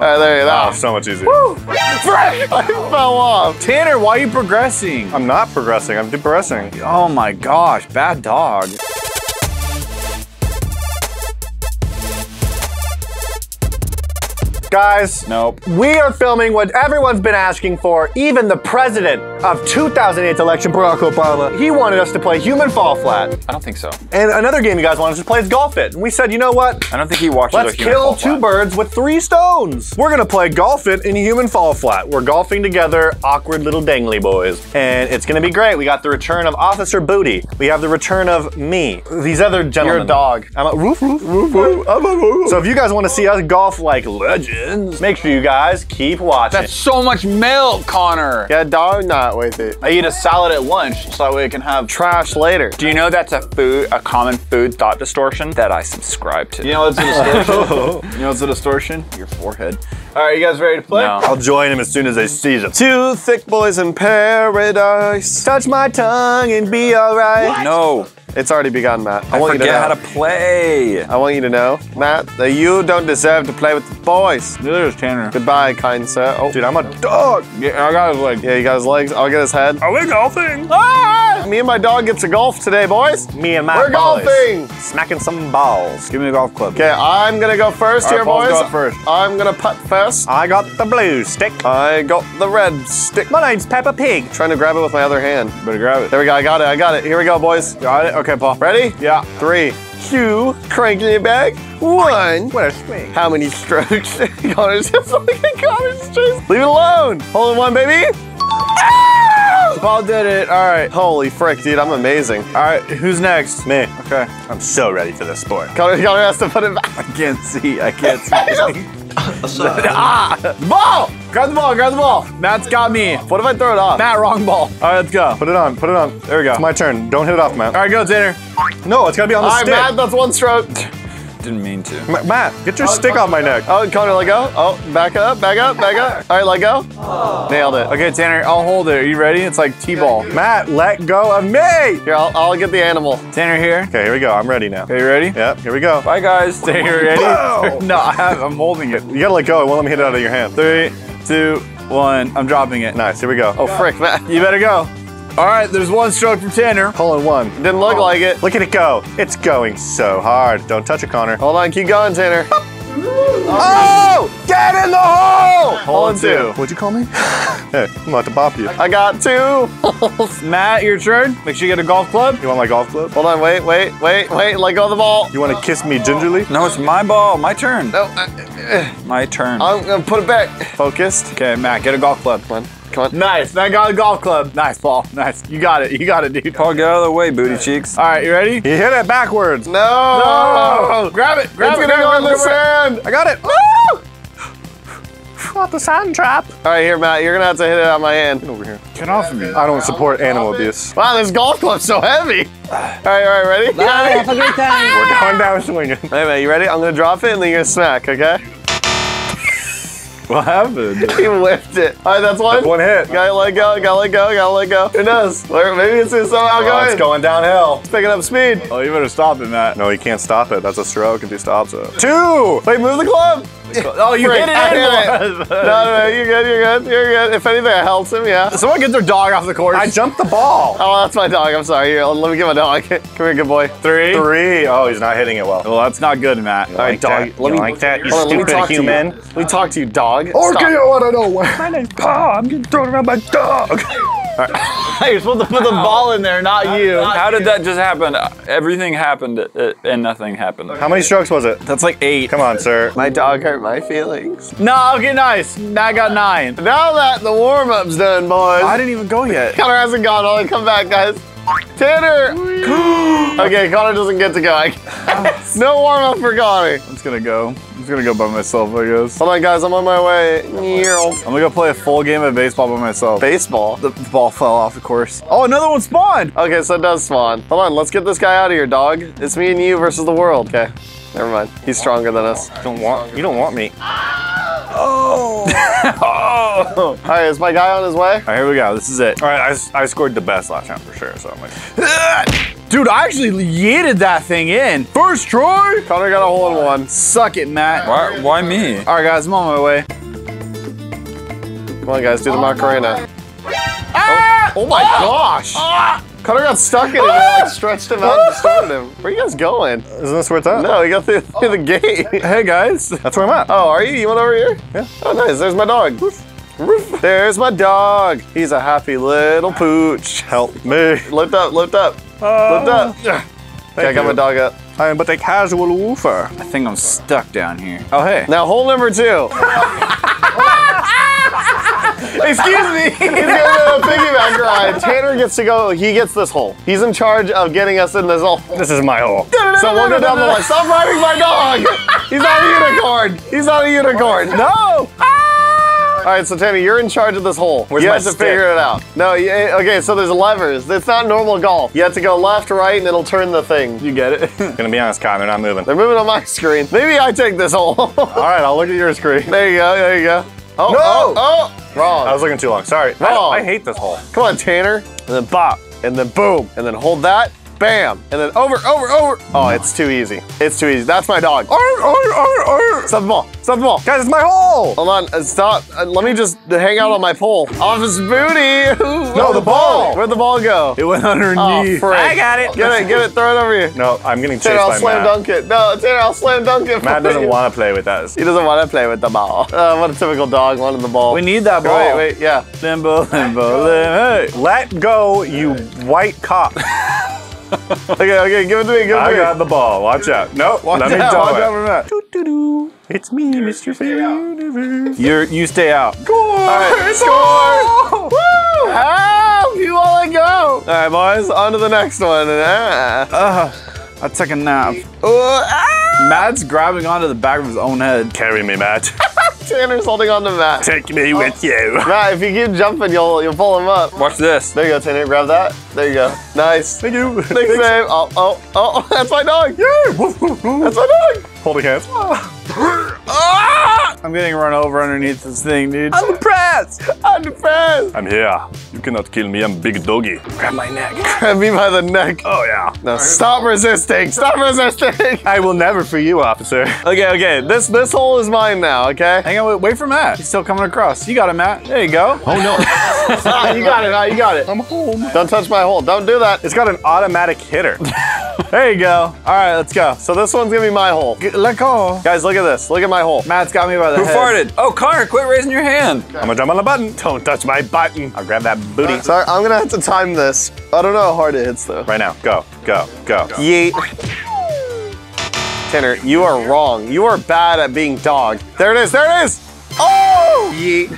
All right, there you go. Oh, so much easier. Frick! I fell off. Tanner, why are you progressing? I'm not progressing. I'm depressing. Oh my gosh, bad dog. Guys, Nope. we are filming what everyone's been asking for. Even the president of 2008's election, Barack Obama, he wanted us to play Human Fall Flat. I don't think so. And another game you guys wanted us to play is Golf It. And we said, you know what? I don't think he watches Let's kill two flat. birds with three stones. We're gonna play Golf It in Human Fall Flat. We're golfing together, awkward little dangly boys. And it's gonna be great. We got the return of Officer Booty. We have the return of me. These other gentlemen. You're a dog. I'm a roof, roof, roof, roof. I'm a roof. So if you guys wanna see us golf like legends, make sure you guys keep watching. That's so much milk, Connor. yeah, dog, not with it. I eat a salad at lunch so that way I can have. Trash later. Do you know that's a food, a common food thought distortion that I subscribe to? You know what's a distortion? you know what's a distortion? Your forehead. All right, you guys ready to play? No. I'll join him as soon as I see them. Two thick boys in paradise. Touch my tongue and be alright. No. It's already begun, Matt. I, I want you to forget know. how to play. I want you to know, Matt, that you don't deserve to play with the boys. Neither is Tanner. Goodbye, kind sir. Oh, Dude, I'm a dog. Yeah, I got his leg. yeah, you got his legs. I'll get his head. Are we golfing? Ah! Me and my dog get to golf today, boys. Me and my We're boys. golfing. Smacking some balls. Give me the golf club. Okay, I'm gonna go first All right, here, Paul's boys. going first. I'm gonna putt first. I got the blue stick. I got the red stick. My name's Peppa Pig. Trying to grab it with my other hand. Better grab it. There we go. I got it. I got it. Here we go, boys. Got it? Okay, Paul. Ready? Yeah. Three, two, cranking it back. One. What a swing. How many strokes? Connor's just like a Connor's just. Leave it alone. Hold on, one, baby. Paul did it. All right. Holy frick, dude, I'm amazing. All right, who's next? Me. Okay. I'm so ready for this sport. Connor, Connor has to put it back. I can't see. I can't see. ah! ball! Grab the ball, grab the ball. Matt's got me. What if I throw it off? Matt, wrong ball. All right, let's go. Put it on. Put it on. There we go. It's my turn. Don't hit it off, Matt. All right, go, Tanner. No, it's gotta be on the All right, stick. Matt, that's one stroke. Didn't mean to. Ma- Matt, get your oh, stick off my neck. Oh, Connor, let go. Oh, back up, back up, back up. All right, let go. Nailed it. Okay, Tanner, I'll hold it. Are you ready? It's like T-ball. Matt, let go of me. Here, I'll, I'll get the animal. Tanner here. Okay, here we go. I'm ready now. Okay, you ready? Yep, here we go. Bye, guys. Tanner, ready? No, I have, I'm holding it. You gotta let go. It won't let me hit it out of your hand. Three, two, one. I'm dropping it. Nice, here we go. Oh, frick, Matt. You better go. All right, there's one stroke for Tanner. hole in one. Didn't look like it. Look at it go. It's going so hard. Don't touch it, Connor. Hold on, keep going, Tanner. Oh! Get in the hole! Hole in two. What'd you call me? hey, I'm about to bop you. I got two. Matt, your turn. Make sure you get a golf club. You want my golf club? Hold on, wait, wait, wait, wait. Let go of the ball. You want to kiss me gingerly? No, it's my ball. My turn. No, uh, My turn. I'm gonna put it back. Focused. Okay, Matt, get a golf club. Come on, come on. Nice. Matt got a golf club. Nice, Paul. Nice. You got it. You got it, dude. Paul, get out of the way, booty cheeks. All right, you ready? You hit it backwards. No! Oh, grab it. Grab It's it. gonna go in the sand. I got it. Not the sand trap. All right, here, Matt. You're gonna have to hit it out of my hand. Get Over here. Get off of me. I don't support animal abuse. Wow, this golf club's so heavy. All right, all right, ready? Have a great time. We're going down swinging. Wait a minute, you ready? I'm gonna drop it and then you're gonna smack, okay? What happened? He whipped it. All right, that's one. One hit. Gotta let go, gotta let go, gotta let go. Who knows? Maybe it's somehow Oh, going. it's going downhill. It's picking up speed. Oh, you better stop it, Matt. No, you can't stop it. That's a stroke if he stops it. Two! Wait, move the club. Oh, you Frick, hit it. I in. hit. No, no, no, you're good, you're good, you're good. If anything, it helps him, yeah. Someone get their dog off the course. I jumped the ball. Oh, that's my dog. I'm sorry. Here, let me get my dog. Come here, good boy. Three. Three. Oh, he's not hitting it well. Well, that's not good, Matt. All right, dog. that? You like that, you hold on, let me stupid talk human? To you. Let me talk to you, dog. Okay, Stop. I don't know. My name's Pa. I'm getting thrown around by dog. Hey, you're supposed to put the ball in there, not you. How did that just happen? Everything happened uh, and nothing happened. How many strokes was it? That's like eight. Come on, sir. My dog hurt my feelings. No, okay, nice. Matt got nine. Now that the warm up's done, boys. I didn't even go yet. Connor hasn't gone. I'll come back, guys. Tanner! okay, Connor doesn't get to go. I- no warm up for Connor. I'm just gonna go. I'm just gonna go by myself, I guess. Hold on, guys. I'm on my way. I'm gonna go play a full game of baseball by myself. Baseball. The the ball fell off the course. Oh, another one spawned. Okay, so it does spawn. Hold on, let's get this guy out of here, dog. It's me and you versus the world. Okay, never mind. He's stronger than us. Don't want. You don't want me. Oh! Oh! All right, is my guy on his way? All right, here we go. This is it. All right, I, I scored the best last time for sure. So I'm like, Dude, I actually yeeted that thing in. First try. Connor got a hole in one. Suck it, Matt. Why, why me? All right, guys, I'm on my way. Come on, guys, do the Macarena. Ah! Oh, oh my ah! gosh! Ah! Connor got stuck in it and it, like stretched him out and distorted him. Where are you guys going? Isn't this where it's at? No, he got through, through the gate. Hey, guys. That's where I'm at. Oh, are you? You went over here? Yeah. Oh, nice. There's my dog. There's my dog. He's a happy little pooch. Help me. Lift up, lift up, lift up. Uh, okay, I got you. my dog up. I am but a casual woofer. I think I'm stuck down here. Oh, hey. Now, hole number two. Excuse me. He's going to a piggyback ride. Tanner gets to go. He gets this hole. He's in charge of getting us in this hole. This is my hole. So we'll go down the line. Stop riding my dog. He's not a unicorn. He's not a unicorn. No. Ah! All right, so Tanner, you're in charge of this hole. Where's you have to stick? figure it out. No, yeah, okay, so there's levers. It's not normal golf. You have to go left, right, and it'll turn the thing. You get it? Gonna be honest, Kyle, they're not moving. They're moving on my screen. Maybe I take this hole. All right, I'll look at your screen. there you go, there you go. Oh, No! oh, oh. Wrong. I was looking too long. Sorry. I, Wrong. I hate this hole. Come on, Tanner. And then bop. And then boom. And then hold that. Bam. And then over, over, over. Oh, it's too easy. It's too easy. That's my dog. Stop the ball. Stop the ball. Guys, it's my hole. Hold on. uh, Stop. Uh, let me just hang out on my pole. Office booty. No, the ball. Where'd the ball go? It went Oh, underneath. frick. I got it. Get it. Get it. Throw it over here. No, I'm getting chased Tanner, I'll by slam Matt. dunk it. No, Tanner, I'll slam dunk it. for Matt doesn't want to play with us. He doesn't want to play with the ball. Uh, what a typical dog wanting the ball. we need that ball. Wait, wait, yeah. Limbo, limbo, limbo. Hey. Let go, you white cop. Okay, okay, give it to me, give it I to me. got the ball. Watch out. No, Watch let me out, throw watch it. out for Matt. Doo-doo-doo. It's me, Mr. Universe. You're, you stay out. Score! All right, score! Woo! Help! You want to go? All right, boys, on to the next one. Ah. Ugh, I took a nap. Uh, ah! Matt's grabbing onto the back of his own head. Carry me, Matt. Tanner's holding on to Matt. Take me oh. with you. Matt, if you keep jumping, you'll you'll pull him up. Watch this. There you go, Tanner. Grab that. There you go. Nice. Thank you. Big save. Oh, oh, oh, that's my dog. That's my dog. Holding hands. Ah. I'm getting run over underneath this thing, dude. I'm depressed. I'm depressed. I'm here. You cannot kill me. I'm big doggy. Grab my neck. Grab me by the neck. Oh, yeah. Now stop resisting. Stop resisting. I will never free you, officer. Okay, okay. This this hole is mine now. Okay. Hang on, wait, wait for Matt. He's still coming across. You got it, Matt. There you go. Oh, no. Ah, you got it. Ah, you got it. I'm home. Don't touch my hole. Don't do that. It's got an automatic hitter. There you go. All right, let's go. So this one's gonna be my hole. Get- Let go. Guys, look at this. Look at my hole. Matt's got me by the Who head. farted? Oh, Connor, quit raising your hand. I'm gonna jump on the button. Don't touch my button. I'll grab that booty. So I'm gonna have to time this. I don't know how hard it hits though. Right now. Go, go, go. Yeet. Tanner, you are wrong. You are bad at being dog. There it is. There it is. Oh! Yeet.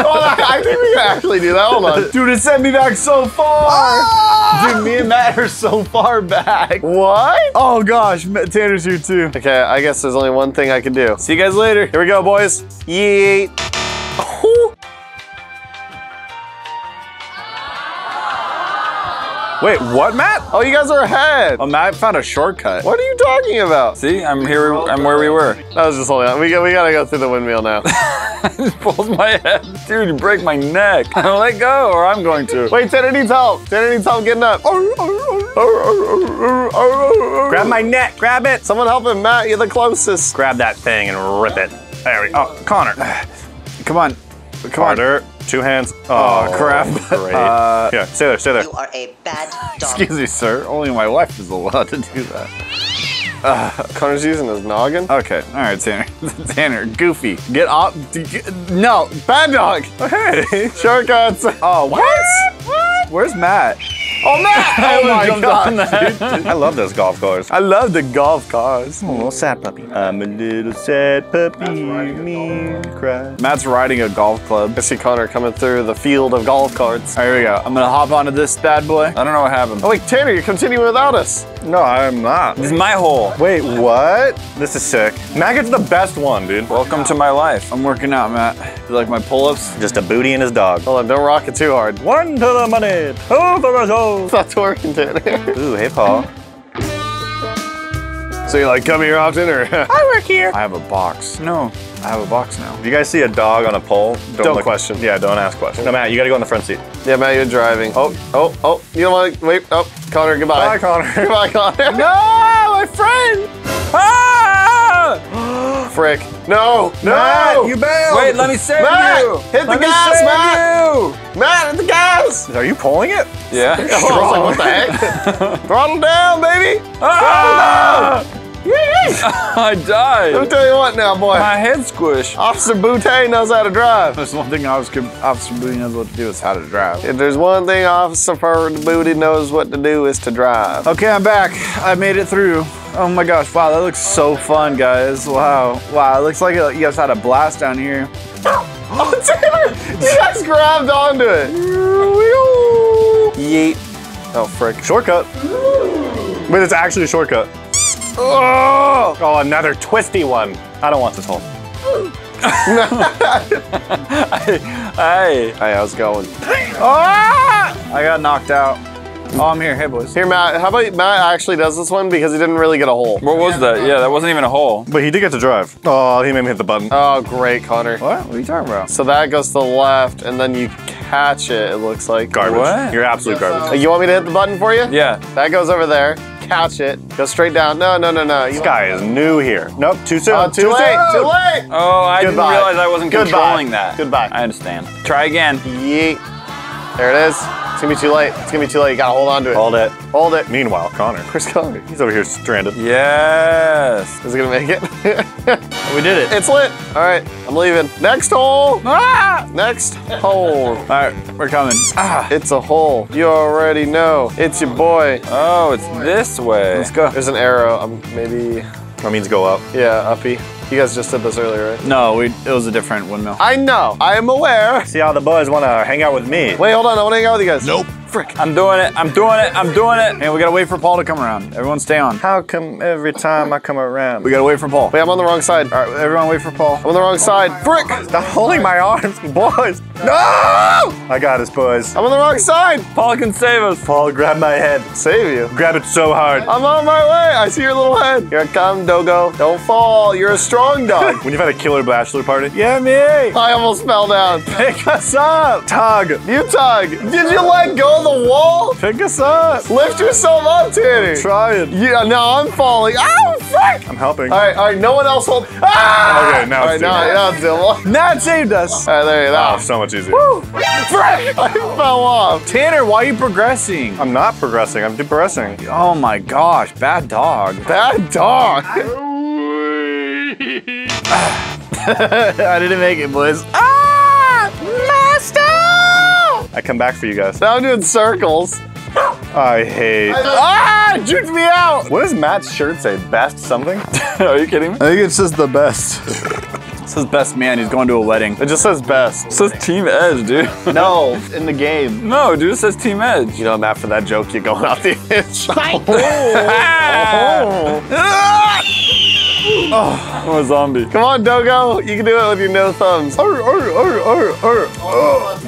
Hold on, I think we can actually do that. Hold on. Dude, it sent me back so far. Ah! Dude, me and Matt are so far back. What? Oh gosh, Tanner's here too. Okay, I guess there's only one thing I can do. See you guys later. Here we go, boys. Yeet. Wait, what, Matt? Oh, you guys are ahead. Oh, Matt found a shortcut. What are you talking about? See, I'm here. I'm where we were. That was just holding on. We, got, we gotta go through the windmill now. Pulls my head. Dude, you break my neck. I'm let go, or I'm going to. Wait, Tanner needs help. Tanner needs help getting up. Grab my neck. Grab it. Someone help him, Matt. You're the closest. Grab that thing and rip it. There we go. Oh, Connor. Come on. Come on. Harder. Two hands. Oh, crap. Great. Uh, yeah, stay there, stay there. You are a bad dog. Excuse me, sir. Only my wife is allowed to do that. Uh, Connor's using his noggin. Okay. All right, Tanner. Tanner, Goofy, get off. d- g- No. Bad dog. Hey. Shortcuts. Oh, what? What? Where's Matt? Oh, Matt. Oh, my God. on that. I love those golf cars. I love the golf cars. I'm a little sad puppy. I'm a little sad puppy. Me cry. Matt's riding a golf club. I see Connor coming through the field of golf carts. All right, here we go. I'm gonna hop onto this bad boy. I don't know what happened. Oh, wait, Tanner, you're continuing without us. No, I'm not. This is my hole. Wait, what? This is sick. Matt gets the best one, dude. Welcome to my life. I'm working out, Matt. You like my pull-ups? Just a booty and his dog. Hold on, don't rock it too hard. One to the money, two to the soul. It's not twerking, Tanner. Ooh, hey, Paul. so you like come here often, or? I work here. I have a box. No, I have a box now. If you guys see a dog on a pole, don't, Don't look- question. Yeah, don't ask questions. No, Matt, you gotta go in the front seat. Yeah, Matt, you're driving. Oh, oh, oh. You don't want to wait. Oh, Connor, goodbye. Bye, Connor. goodbye, Connor. no, my friend. Ah! Frick. No, no. Matt, you bailed. Wait, let me save Matt, you. hit the Let me gas, save Matt. you. Matt, hit the gas. Are you pulling it? Yeah. I was like, what the heck? Throttle down, baby. Ah! Yee. I died. Let me tell you what now, boy. My head squished. Officer Booty knows how to drive. There's one thing Officer, Officer Booty knows what to do is how to drive. If there's one thing Officer Booty knows what to do is to drive. Okay, I'm back. I made it through. Oh my gosh, wow, that looks so fun, guys. Wow, wow, it looks like uh, you guys had a blast down here. Oh, Taylor, you guys grabbed onto it. Yeet. Oh, frick. Shortcut. Wait, it's actually a shortcut. Oh! Oh, another twisty one. I don't want this hole. Hey. Hey, how's it going? Ah! I got knocked out. Oh, I'm here. Hey, boys. Here, Matt, how about Matt actually does this one because he didn't really get a hole. What was that? Yeah, that wasn't even a hole. But he did get to drive. Oh, he made me hit the button. Oh, great, Connor. What? What are you talking about? So that goes to the left, and then you catch it, it looks like. Garbage. What? You're absolute garbage. You want me to hit the button for you? Yeah. That goes over there. Catch it. Go straight down. No, no, no, no. You This guy is new here. Nope, too soon. Oh, too, late. soon. Too late. Oh, I Goodbye. didn't realize I wasn't Goodbye. controlling that. Goodbye. I understand. Try again. Yeet. There it is. It's gonna be too late. It's gonna be too late. You gotta hold on to it. Hold it. Hold it. Meanwhile, Connor, Chris Connor? he's over here stranded. Yes. Is he gonna make it? We did it. it's lit. All right, I'm leaving. Next hole. Ah! Next hole. All right, we're coming. Ah, It's a hole. You already know. It's your boy. Oh, it's this way. let's go. There's an arrow. Um, maybe. That means go up. Yeah, uppy. You guys just did this earlier, right? No, we. It was a different windmill. I know. I am aware. See how the boys want to hang out with me. Wait, hold on. I want to hang out with you guys. Nope. Frick. I'm doing it. I'm doing it. I'm doing it. Hey, we gotta wait for Paul to come around. Everyone, stay on. How come every time I come around? We gotta wait for Paul. Wait, I'm on the wrong side. All right, everyone, wait for Paul. I'm on the wrong side. Frick. Stop holding my arms, boys. No! I got us, boys. I'm on the wrong side. Paul can save us. Paul, grab my head. Save you. Grab it so hard. I'm on my way. I see your little head. Here I come, Dogo. Don't fall. You're a strong dog. When you've had a killer bachelor party, Yeah, me. I almost fell down. pick us up. Tug. You tug. Did you let go of the wall? Pick us up. Lift yourself up, Tanner. Trying. Yeah, now I'm falling. Ow, frick! I'm helping. All right, all right. No one else hold. Ah! Okay, now all it's right, now, now it's doing it. Matt saved us. All right, there you Oh, go. so much easier. Frick! I fell off. Tanner, why are you progressing? I'm not progressing. I'm depressing. Oh my gosh, bad dog. Bad dog. I didn't make it, boys. ah! Master! I come back for you guys. Now I'm doing circles. I hate. Ah! It juked me out. What does Matt's shirt say? Best something? Are you kidding me? I think it's just the best. This is best man. He's going to a wedding. It just says best. It says Team Edge, dude. No, in the game. No, dude, it says Team Edge. You know, Matt, for that joke, you're going out the edge. Oh, I'm a zombie. Come on, Dogo. You can do it with your no thumbs.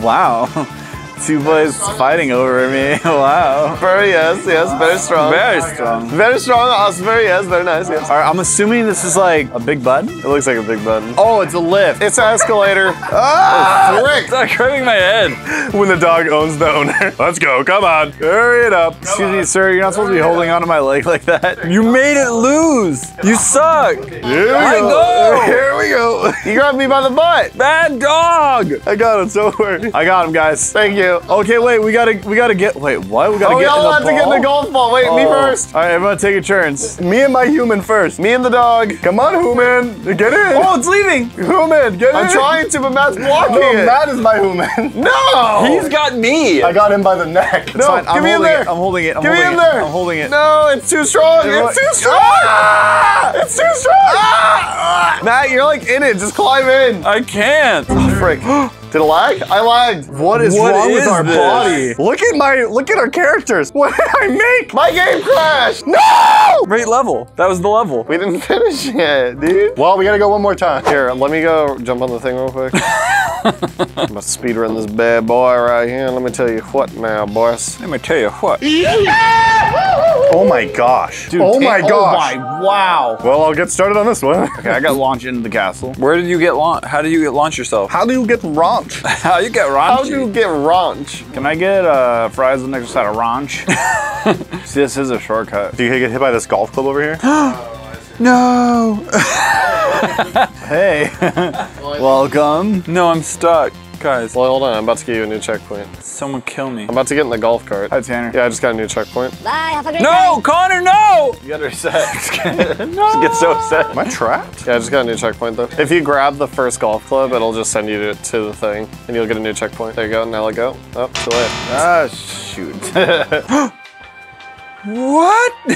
Wow. Two boys fighting over me. Wow. Very yes, yes, very strong. Very strong. Very strong, awesome, very yes, very nice, yes. All right, I'm assuming this is like a big button. It looks like a big button. Oh, it's a lift. It's an escalator. ah! Frick! Stop grabbing my head. when the dog owns the owner. Let's go. Come on. Hurry it up. Excuse me, sir. You're not supposed to be holding onto my leg like that. You made it lose. You suck. Here we go. go. Here we go. You grabbed me by the butt. Bad dog. I got it. Don't worry. I got him, guys. Thank you. Okay, wait. We gotta, we gotta get. Wait, what? We gotta Oh, we get all in the have to get in the golf ball. Wait, me Oh. first. All right, everyone, take your turns. Me and my human first. Me and the dog. Come on, human. Get in. Oh, it's leaving. human. Get in. I'm trying to, but Matt's blocking No, it. Matt is my human. no! He's got me. I got him by the neck. no, Fine, I'm give me in holding there. it. I'm holding it. I'm Give me holding in it. there. I'm holding it. No, it's too strong. Everyone- It's too strong. Ah! It's too strong. Ah! Matt, you're like in it. Just climb in. I can't. Oh, Frick. Did it lag? I lagged. What is What wrong with our this? body? Look at my look at our characters. What did I make? My game crashed. No! Great level. That was the level. We didn't finish yet, dude. Well, we gotta go one more time. Here, let me go jump on the thing real quick. I'm gonna speed run this bad boy right here. Let me tell you what now, boys. Let me tell you what. Oh my gosh. Dude, oh my ta- gosh. Oh my, wow. Well, I'll get started on this one. Okay, I got launched into the castle. Where did you get launch? How did you get launch yourself? How do you get raunched? How you get raunchy? How do you get raunch? Can I get uh, fries on the extra side of ranch? See, this is a shortcut. Do you get hit by this golf club over here? No. Hey, welcome. No, I'm stuck. Guys, Well, hold on. I'm about to get you a new checkpoint. someone kill me. I'm about to get in the golf cart. Hi, Tanner. Yeah, I just got a new checkpoint. Bye, have a great No, Connor, no! You gotta reset. Get so upset. Am I trapped? Yeah, I just got a new checkpoint though. If you grab the first golf club, it'll just send you to, to the thing, and you'll get a new checkpoint. There you go. Now let go. Oh, too late. ah, shoot. What?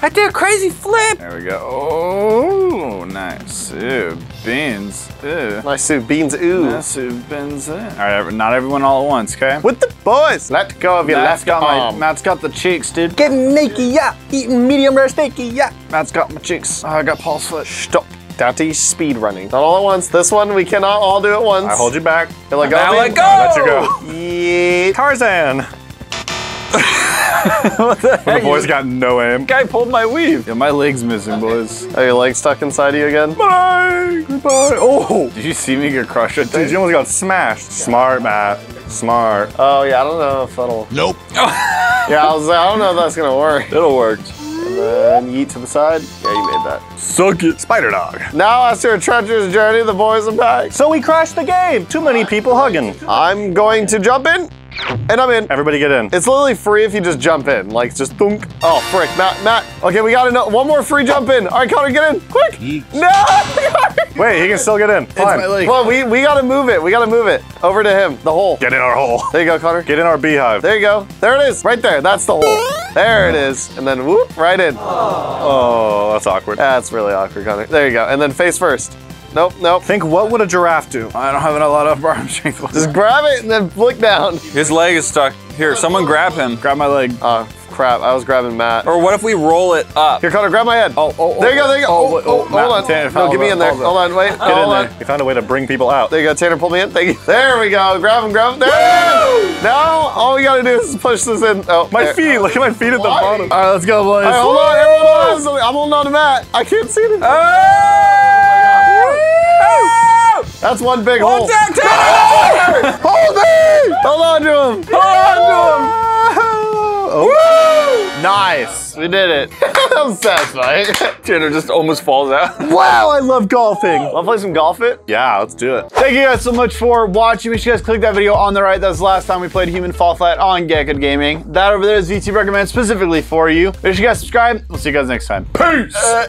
I did a crazy flip. there we go. Oh, nice. Ew, beans. Ew. Nice soup, beans. Ooh. Nice ew, beans. All right, not everyone all at once, okay? With the boys. Let go of your Matt's left got my. Matt's got the cheeks, dude. Getting naked, yeah. Eating medium rare steaky, yeah. Matt's got my cheeks. Oh, I got Paul's foot. Stop. Daddy speed running. Not all at once. This one we cannot all do at once. I hold you back. You let go. Now let go. I'll let you go. Yeet. Tarzan. what the The heck? boys got no aim. guy pulled my weave. Yeah, my leg's missing, boys. Are your legs stuck inside of you again? Bye. Goodbye. Oh. Did you see me get crushed at Dude, you almost got smashed. Smart, Matt. Smart. Oh yeah, I don't know if that'll. Nope. Yeah, I was. like, I don't know if that's gonna work. It'll work. And then yeet to the side. Yeah, you made that. Suck it. Spider dog. Now after a treacherous journey, the boys are back. So we crashed the game. Too many people hugging. I'm going to jump in, and I'm in. Everybody get in. It's literally free if you just jump in, like just thunk. Oh frick, Matt, Matt. Okay, we got another, one more free jump in. All right, Connor, get in, quick. No. Wait, he can still get in. Fine. my leg. well, we we gotta move it. We gotta move it over to him. The hole. Get in our hole. There you go, Connor. Get in our beehive. There you go. There it is. Right there. That's the hole. There it is. And then whoop, right in. Oh, that's awkward. That's really awkward, Connor. There you go. And then face first. Nope, nope. Think what would a giraffe do? I don't have a lot of arm strength. Just grab it and then flick down. His leg is stuck. Here, someone grab him. Grab my leg. Oh, crap. I was grabbing Matt. Or what if we roll it up? Here, Connor, grab my head. Oh, oh, There you oh, go, there you go. oh, Oh, oh, oh, Matt, hold on. Tanner, no, follow get me in there. follow. Hold on, wait. Get in on. there. He found a way to bring people out. There you go, Tanner, pull me in. Thank you. There we go. Grab him, grab him. There it is. Now, all we gotta do is push this in. Oh, My there. feet. Look at my feet at the bottom. All right, let's go, boys. All right, hold on, everyone. hold on. I'm holding on to Matt. I can't see it. That's one big hole. Hold down, Hold me! Hold on to him. Hold on to him. Nice. We did it. that was satisfying. Tanner just almost falls out. Wow, I love golfing. Wanna play some golf it? Yeah, let's do it. Thank you guys so much for watching. Make sure you guys click that video on the right. That was the last time we played Human Fall Flat on Get Good Gaming. That over there is VT recommended specifically for you. Make sure you guys subscribe. We'll see you guys next time. Peace! Uh,